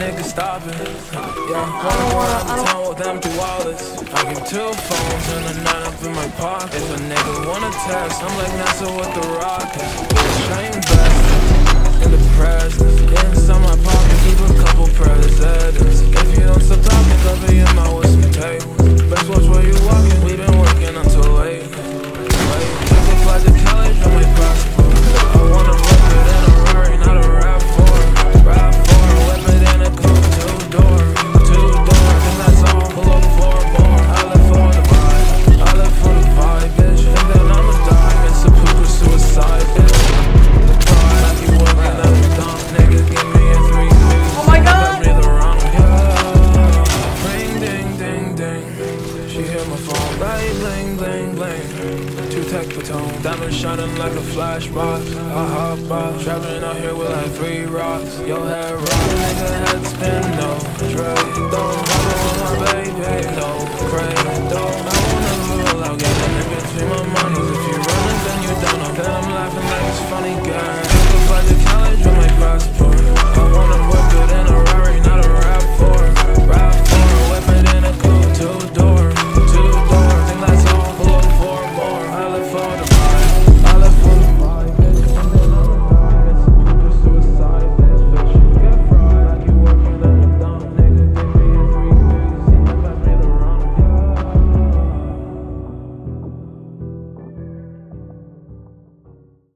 niggas stopping. Yeah, I don't wanna out of town with empty wallets. I keep two phones and a knife in my pocket. If a nigga wanna test, I'm like NASA with the rocket. Train back. lane. Two tech platoon, diamonds shining like a flashbox. I hop box, traveling out here with like three rocks. Yo, head rocks.